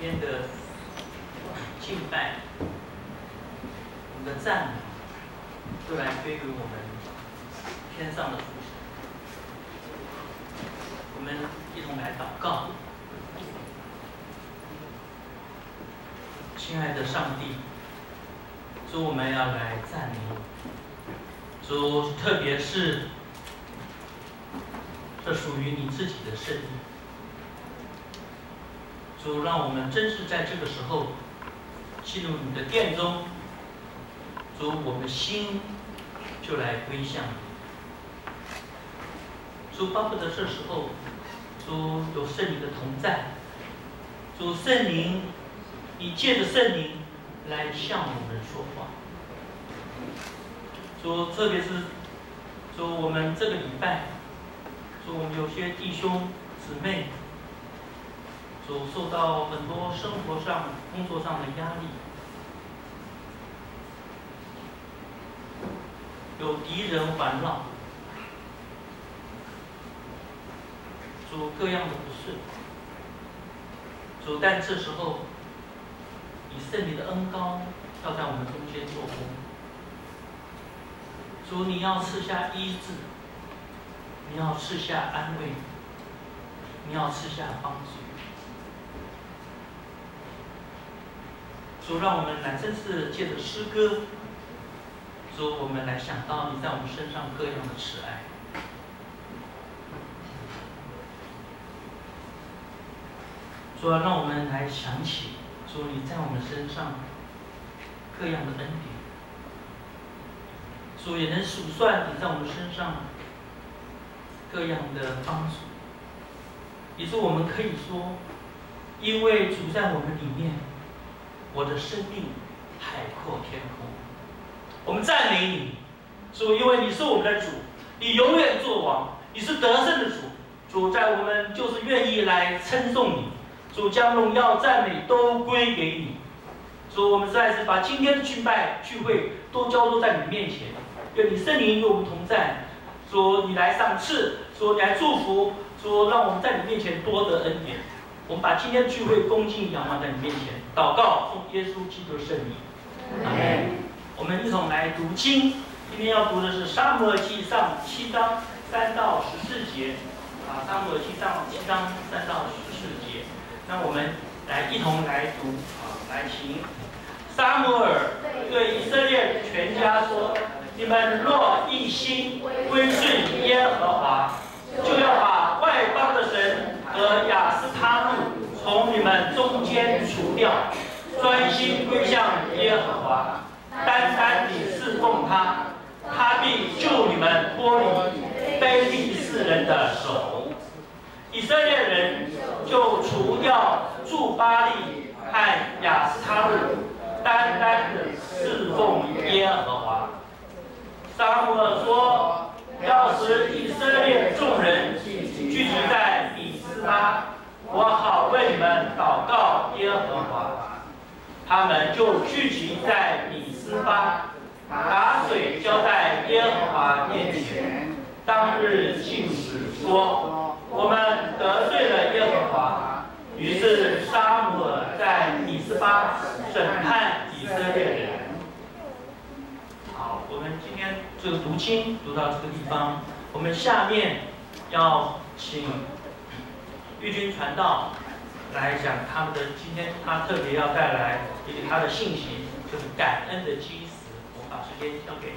天的敬拜，我们的赞美，都来归于我们天上的父神。我们一同来祷告，亲爱的上帝，主我们要来赞美你，主特别是这属于你自己的圣地。主，让我们真是在这个时候进入你的殿中，主，我们心就来归向你。主，巴不得这时候，主有圣灵的同在，主圣灵，你借着圣灵来向我们说话。主，特别是主我们这个礼拜，主我们有些弟兄姊妹。主受到很多生活上、工作上的压力，有敌人环绕，主各样的不顺，主但这时候，以圣灵的恩高要在我们中间做工，主你要赐下医治，你要赐下安慰，你要赐下帮助。主让我们来，这是借着诗歌，主我们来想到你在我们身上各样的慈爱。主啊，让我们来想起，主你在我们身上各样的恩典。主也能数算你在我们身上各样的帮助，也是我们可以说，因为主在我们里面。我的生命海阔天空，我们赞美你，主，因为你是我们的主，你永远做王，你是得胜的主。主在我们就是愿意来称颂你，主将荣耀赞美都归给你。主，我们再次把今天的敬拜聚会都交托在你面前，愿你圣灵与我们同在。主，你来赏赐，主你来祝福，主让我们在你面前多得恩典。我们把今天的聚会恭敬仰望在你面前，祷告奉耶稣基督的圣名。阿门。我们一同来读经，今天要读的是《沙漠记上》七章三到十四节。啊，《沙漠记上》七章三到十四节。那我们来一同来读。啊，来请沙摩尔对以色列全家说：“你们若一心归顺耶和华，就要把外邦的神。”和雅斯他路从你们中间除掉，专心归向耶和华，单单地侍奉他，他必救你们脱离卑鄙世人的手。以色列人就除掉住巴利和雅斯他路，单单的侍奉耶和华。撒母耳说：“要使以色列众人聚集在。”他，我好为你们祷告耶和华。他们就聚集在米斯巴，把水浇在耶和华面前。当日禁止说：我们得罪了耶和华。于是沙姆尔在米斯巴审判以色列人。好，我们今天这个读经读到这个地方，我们下面要请。玉军传道来讲他们的今天，他特别要带来一个他的信息，就是感恩的基石。我们把时间交给。